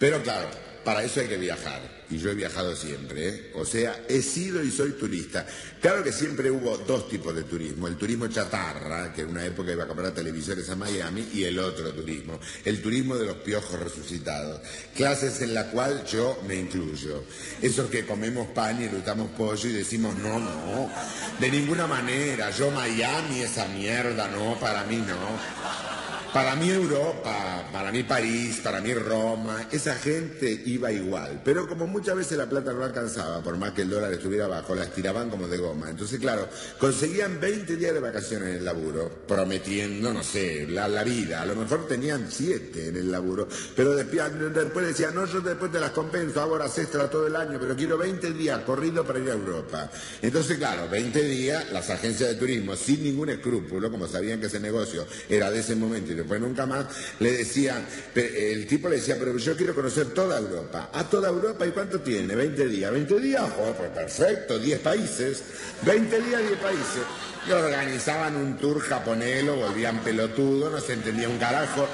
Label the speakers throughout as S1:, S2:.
S1: Pero claro, para eso hay que viajar. Y yo he viajado siempre, ¿eh? O sea, he sido y soy turista. Claro que siempre hubo dos tipos de turismo. El turismo chatarra, que en una época iba a comprar televisores a Miami, y el otro turismo. El turismo de los piojos resucitados. Clases en la cual yo me incluyo. Esos que comemos pan y luchamos pollo y decimos, no, no, de ninguna manera. Yo Miami, esa mierda, no, para mí no. Para mí Europa, para mí París, para mí Roma, esa gente iba igual. Pero como muchas veces la plata no alcanzaba, por más que el dólar estuviera bajo, la estiraban como de goma. Entonces, claro, conseguían 20 días de vacaciones en el laburo, prometiendo, no sé, la, vida. A lo mejor tenían 7 en el laburo. Pero después, después decían, no, yo después te las compenso, hago horas extra todo el año, pero quiero 20 días corrido para ir a Europa. Entonces, claro, 20 días, las agencias de turismo, sin ningún escrúpulo, como sabían que ese negocio era de ese momento después nunca más, le decían, el tipo le decía, pero yo quiero conocer toda Europa. ¿A toda Europa y cuánto tiene? ¿20 días? ¿20 días? Joder, pues perfecto, 10 países. 20 días, 10 países. Y organizaban un tour japonés, lo volvían pelotudo, no se entendía un carajo.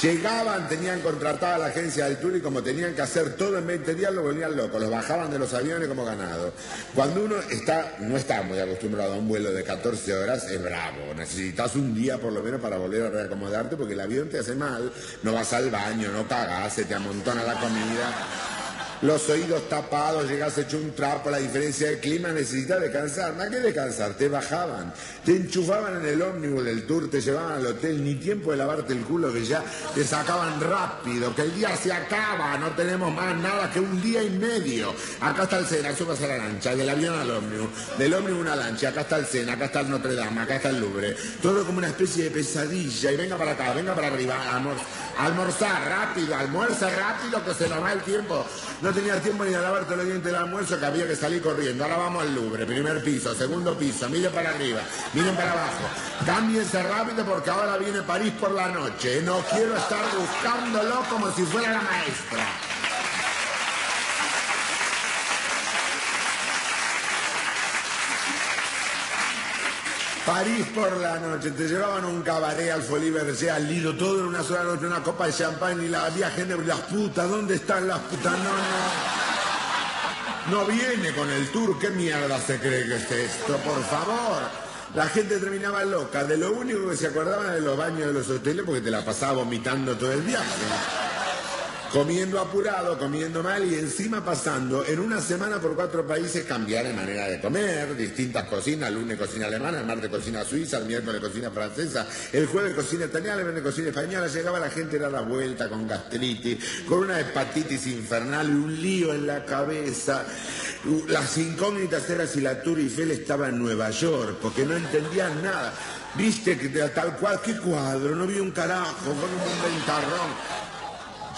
S1: Llegaban, tenían contratada la agencia del tour y como tenían que hacer todo en 20 días lo volvían locos, los bajaban de los aviones como ganado. Cuando uno está, no está muy acostumbrado a un vuelo de 14 horas, es bravo. Necesitas un día por lo menos para volver a reacomodarte porque el avión te hace mal, no vas al baño, no cagas, se te amontona la comida los oídos tapados, llegas hecho un trapo, la diferencia de clima, necesitas descansar. ¿No qué descansar? Te bajaban, te enchufaban en el ómnibus del tour, te llevaban al hotel, ni tiempo de lavarte el culo que ya te sacaban rápido, que el día se acaba, no tenemos más nada que un día y medio. Acá está el Sena, subas a la lancha, del avión al ómnibus, del ómnibus una lancha, acá está el Sena, acá está el Notre Dame, acá está el Louvre. Todo como una especie de pesadilla, y venga para acá, venga para arriba, almorzar rápido, almuerza rápido que se nos va el tiempo. No tenía tiempo ni a lavarte los dientes del almuerzo que había que salir corriendo. Ahora vamos al Louvre, primer piso, segundo piso, miren para arriba, miren para abajo. Cámbiense rápido porque ahora viene París por la noche. No quiero estar buscándolo como si fuera la maestra. París por la noche, te llevaban un cabaret al Folie Berger, al Lido, todo en una sola noche, una copa de champán y la había gente, las putas, ¿dónde están las putas? No, no. No viene con el tour, ¿qué mierda se cree que es esto? Por favor. La gente terminaba loca, de lo único que se acordaban de los baños de los hoteles porque te la pasaba vomitando todo el viaje comiendo apurado, comiendo mal y encima pasando en una semana por cuatro países cambiar de manera de comer, distintas cocinas, lunes cocina alemana, el martes cocina suiza, el miércoles cocina francesa, el jueves cocina italiana, el viernes cocina española, llegaba la gente a la vuelta con gastritis, con una hepatitis infernal y un lío en la cabeza. Las incógnitas eran si la Tour Eiffel estaba en Nueva York, porque no entendían nada. Viste que tal cual, qué cuadro, no vi un carajo, con un ventarrón.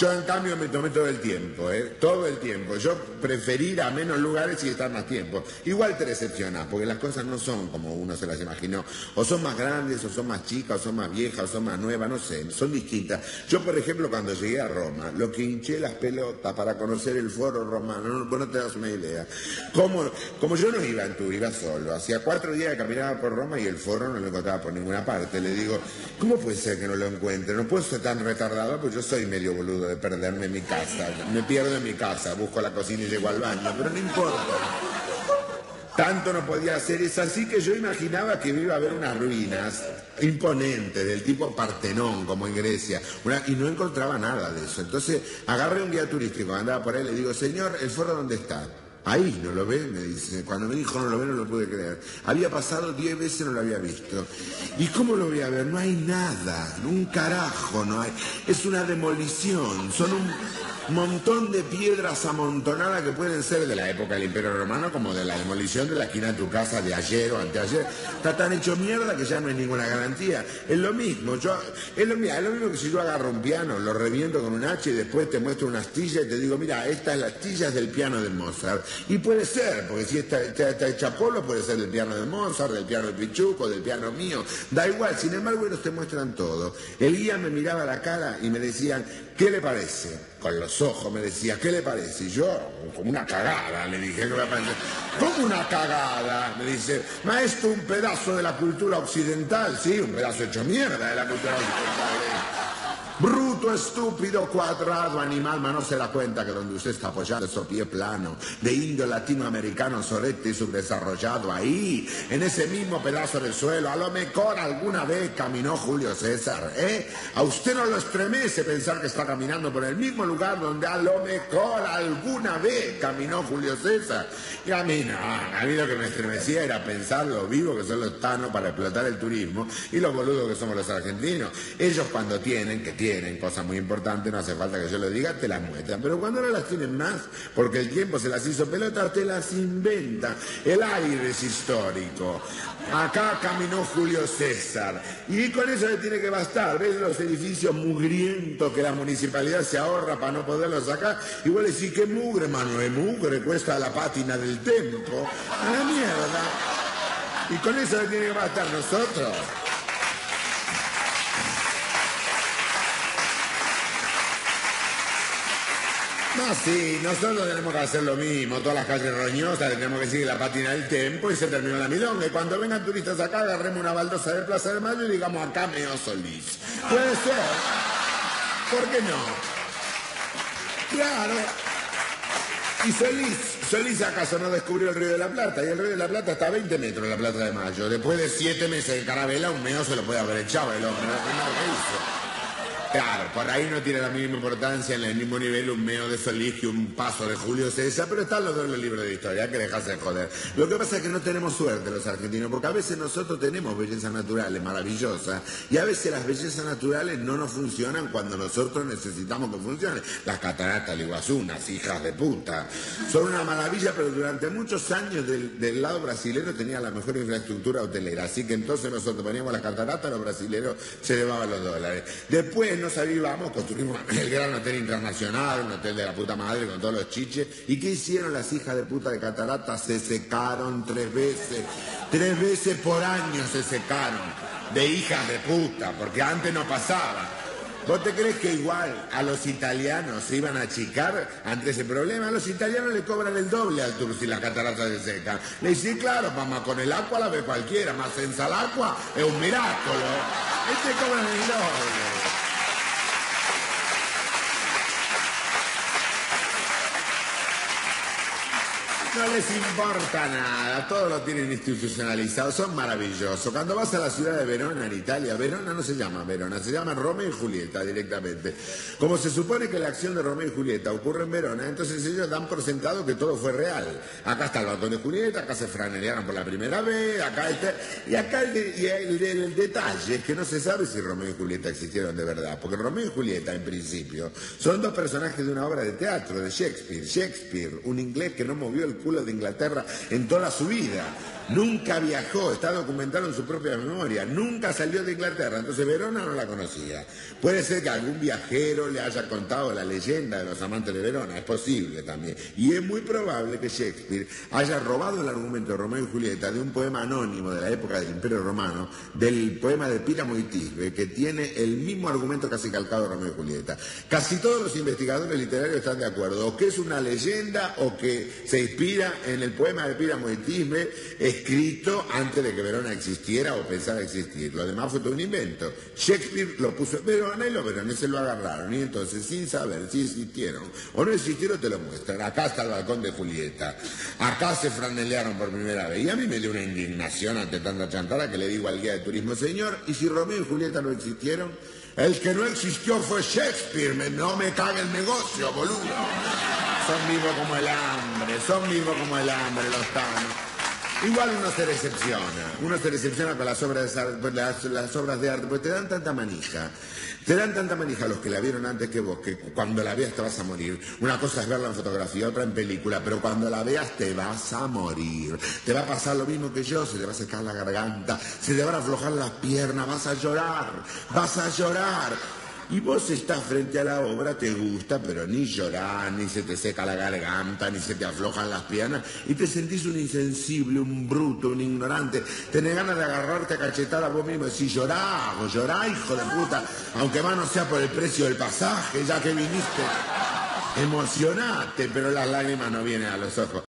S1: Yo en cambio me tomé todo el tiempo, ¿eh? todo el tiempo. Yo preferí ir a menos lugares y estar más tiempo. Igual te decepcionas, porque las cosas no son como uno se las imaginó. O son más grandes, o son más chicas, o son más viejas, o son más nuevas, no sé, son distintas. Yo, por ejemplo, cuando llegué a Roma, lo que hinché las pelotas para conocer el foro romano, no, vos no te das una idea. Como, como yo no iba en tu, iba solo. Hacía cuatro días que caminaba por Roma y el foro no lo encontraba por ninguna parte. Le digo, ¿cómo puede ser que no lo encuentre? No puedo ser tan retardado, pues yo soy medio boludo de perderme mi casa. Me pierdo en mi casa, busco la cocina y llego al baño, pero no importa. Tanto no podía hacer, es así que yo imaginaba que iba a haber unas ruinas imponentes, del tipo Partenón, como en Grecia, y no encontraba nada de eso. Entonces agarré un guía turístico, andaba por ahí, le digo, señor, ¿el foro dónde está? Ahí, ¿no lo ve? Me dice. Cuando me dijo no lo ve, no lo pude creer. Había pasado diez veces, no lo había visto. ¿Y cómo lo voy a ver? No hay nada, un carajo no hay. Es una demolición, son un montón de piedras amontonadas que pueden ser de la época del Imperio Romano como de la demolición de la esquina de tu casa de ayer o anteayer. Está tan hecho mierda que ya no hay ninguna garantía. Es lo mismo, yo, es lo, es lo mismo que si yo agarro un piano, lo reviento con un hacha y después te muestro una astilla y te digo, mira, esta es la del piano de Mozart. Y puede ser, porque si está, está, hecha polo, puede ser del piano de Mozart, del piano de Pichuco, del piano mío. Da igual, sin embargo, ellos te muestran todo. El guía me miraba la cara y me decían, ¿qué le parece? con los ojos me decía, ¿qué le parece? Y yo, como una cagada, le dije, ¿qué me parece? ¿Cómo una cagada? Me dice, maestro, un pedazo de la cultura occidental, sí, un pedazo hecho mierda de la cultura occidental. Bruto, estúpido, cuadrado, animal, ma no se da cuenta que donde usted está apoyando su pie plano, de indio latinoamericano, sorete y subdesarrollado, ahí, en ese mismo pedazo de suelo, a lo mejor alguna vez caminó Julio César, ¿eh? A usted no lo estremece pensar que está caminando por el mismo lugar donde a lo mejor alguna vez caminó Julio César. Y a mí no, a mí lo que me estremecía era pensar lo vivo que son los tanos para explotar el turismo y lo boludos que somos los argentinos. Ellos cuando tienen, que tienen cosas muy importantes, no hace falta que yo lo diga, te las muestran. Pero cuando no las tienen más, porque el tiempo se las hizo pelota, te las inventan. El aire es histórico. Acá caminó Julio César. Y con eso le tiene que bastar. ¿Ves los edificios mugrientos que la municipalidad se ahorra para no poderlos sacar? Y vos decís, ¿qué mugre, mano? ¿Es mugre? Cuesta la pátina del tempo. A la mierda. Y con eso le tiene que bastar nosotros. No, sí, nosotros tenemos que hacer lo mismo. Todas las calles roñosas tenemos que seguir la pátina del tiempo y se terminó la milonga. Y cuando vengan turistas acá, agarremos una baldosa del Plaza de Mayo y digamos acá meo Solís. Puede ser. ¿Por qué no? Claro. Y Solís, Solís acaso no descubrió el Río de la Plata, y el Río de la Plata está a 20 metros de la Plata de Mayo. Después de siete meses de carabela, un meo se lo puede haber echado el hombre, hizo. Claro, por ahí no tiene la misma importancia en el mismo nivel un meo de Solís que un paso de Julio César, pero están los dos en los libros de historia, que dejarse de joder. Lo que pasa es que no tenemos suerte los argentinos, porque a veces nosotros tenemos bellezas naturales maravillosas, y a veces las bellezas naturales no nos funcionan cuando nosotros necesitamos que funcionen. Las cataratas del Iguazú, unas hijas de puta, son una maravilla, pero durante muchos años del, del lado brasilero tenía la mejor infraestructura hotelera, así que entonces nosotros poníamos las cataratas, los brasileros se llevaban los dólares. Después nos avivamos, construimos el gran hotel internacional, un hotel de la puta madre con todos los chiches. ¿Y qué hicieron las hijas de puta de Catarata? Se secaron tres veces. Tres veces por año se secaron. De hijas de puta, porque antes no pasaba. ¿Vos te crees que igual a los italianos se iban a achicar ante ese problema? A los italianos le cobran el doble al tour si la catarata se seca. Le dicen, claro, mamá, con el agua la ve cualquiera, más senza l'acqua es un miracolo. Este cobran el doble. No les importa nada, todo lo tienen institucionalizado, son maravillosos. Cuando vas a la ciudad de Verona, en Italia, Verona no se llama Verona, se llama Romeo y Julieta directamente. Como se supone que la acción de Romeo y Julieta ocurre en Verona, entonces ellos dan por sentado que todo fue real. Acá está el balcón de Julieta, acá se franelearon por la primera vez, acá está... Y acá el, de- detalle es que no se sabe si Romeo y Julieta existieron de verdad, porque Romeo y Julieta, en principio, son dos personajes de una obra de teatro de Shakespeare. Shakespeare, un inglés que no movió el de Inglaterra en toda su vida. Nunca viajó, está documentado en su propia memoria, nunca salió de Inglaterra, entonces Verona no la conocía. Puede ser que algún viajero le haya contado la leyenda de los amantes de Verona, es posible también. Y es muy probable que Shakespeare haya robado el argumento de Romeo y Julieta de un poema anónimo de la época del Imperio Romano, del poema de Píramo y Tisbe, que tiene el mismo argumento casi calcado de Romeo y Julieta. Casi todos los investigadores literarios están de acuerdo, o que es una leyenda o que se inspira en el poema de Píramo y Tisbe escrito antes de que Verona existiera o pensara existir. Lo demás fue todo un invento. Shakespeare lo puso en Verona y los veroneses lo agarraron. Y entonces, sin saber si existieron o no existieron, te lo muestran. Acá está el balcón de Julieta. Acá se franelearon por primera vez. Y a mí me dio una indignación ante tanta chantada que le digo al guía de turismo, señor, ¿y si Romeo y Julieta no existieron? El que no existió fue Shakespeare. No me cague el negocio, boludo. Son vivos como el hambre, son vivos como el hambre los tanos. Igual uno se decepciona, uno se decepciona con las obras, de, arte, porque te dan tanta manija. Te dan tanta manija los que la vieron antes que vos, que cuando la veas te vas a morir. Una cosa es verla en fotografía, otra en película, pero cuando la veas te vas a morir. Te va a pasar lo mismo que yo, se te va a secar la garganta, se te van a aflojar las piernas, vas a llorar, vas a llorar. Y vos estás frente a la obra, te gusta, pero ni llorás, ni se te seca la garganta, ni se te aflojan las piernas, y te sentís un insensible, un bruto, un ignorante. Tenés ganas de agarrarte a cachetar a vos mismo y decir, llorá, o llorá, hijo de puta, aunque más no sea por el precio del pasaje, ya que viniste. Emocionate, pero las lágrimas no vienen a los ojos.